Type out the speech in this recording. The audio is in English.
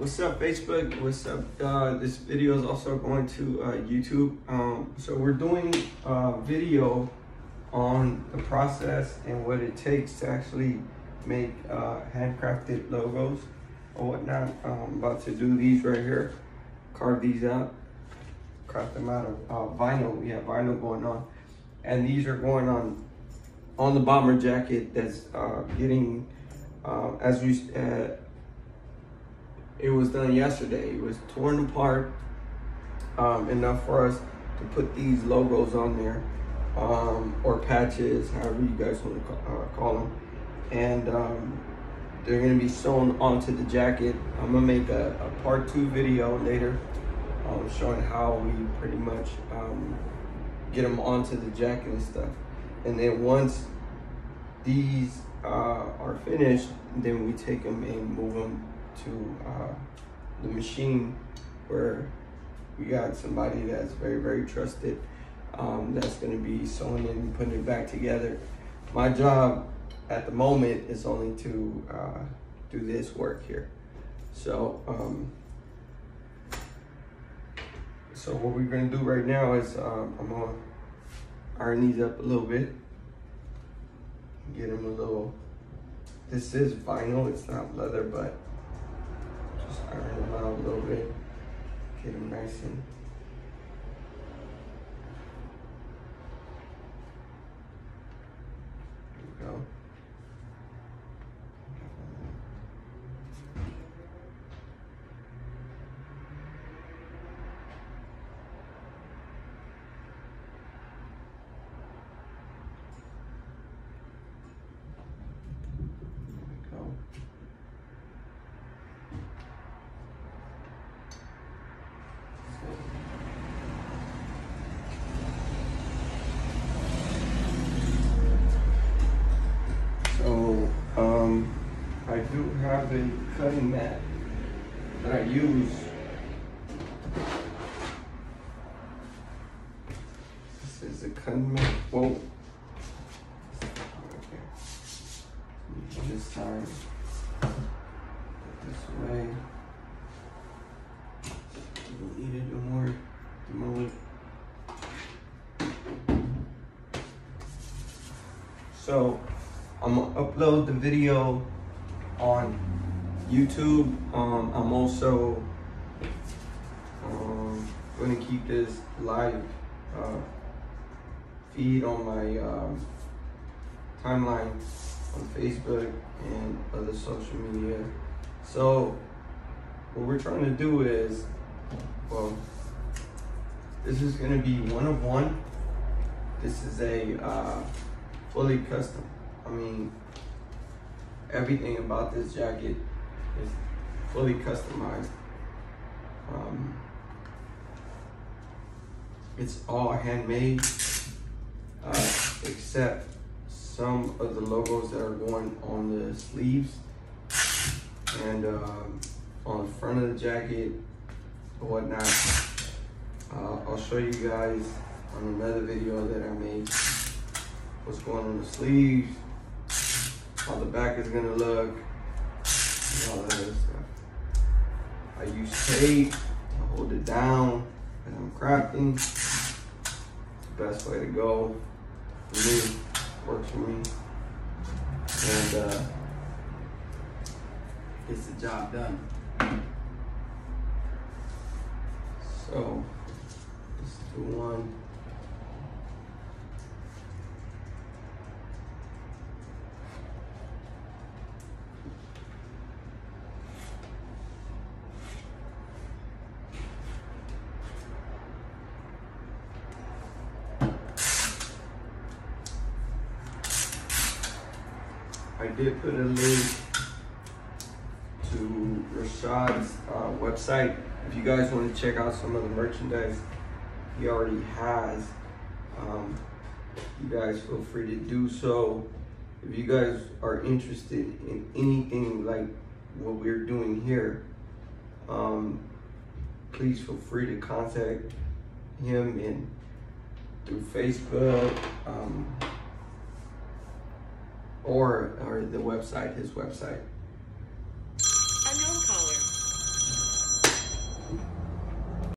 What's up, Facebook? What's up? Uh, this video is also going to uh, YouTube. Um, so we're doing a video on the process and what it takes to actually make uh, handcrafted logos or whatnot. Um, I'm about to do these right here. Carve these out. Craft them out of uh, vinyl. We have vinyl going on, and these are going on on the bomber jacket that's uh, getting uh, as we. It was done yesterday. It was torn apart um, enough for us to put these logos on there um, or patches, however you guys want to call, uh, call them. And um, they're going to be sewn onto the jacket. I'm going to make a, a, part two video later um, showing how we pretty much um, get them onto the jacket and stuff. And then once these uh, are finished, then we take them and move them to uh, the machine where we got somebody that's very, very trusted um, that's going to be sewing it and putting it back together. My job at the moment is only to uh, do this work here. So, um, so what we're going to do right now is um, I'm going to iron these up a little bit. Get them a little, this is vinyl, it's not leather, but iron them out a little bit. Get them nice and There we go. There we go. So, um, I do have a cutting mat that I use. This is a cutting mat. Whoa. Okay. This side. This way. Need it no more. moment. So, I'm gonna upload the video on YouTube. Um, I'm also um, gonna keep this live uh, feed on my um, timeline on Facebook and other social media. So what we're trying to do is, well, this is gonna be one of one. This is a uh, fully custom. I mean, everything about this jacket is fully customized. Um, it's all handmade, uh, except some of the logos that are going on the sleeves and um, on the front of the jacket whatnot. Uh, I'll show you guys on another video that I made what's going on the sleeves, how the back is gonna look, all that other stuff. I use tape to hold it down as I'm crafting. It's the best way to go for me, works for me. And uh, gets the job done. So, let's do one. I did put a link to Rashad's uh, website. If you guys want to check out some of the merchandise he already has, um, you guys feel free to do so. If you guys are interested in anything like what we're doing here, um, please feel free to contact him and through Facebook. Um, or or the website, his website.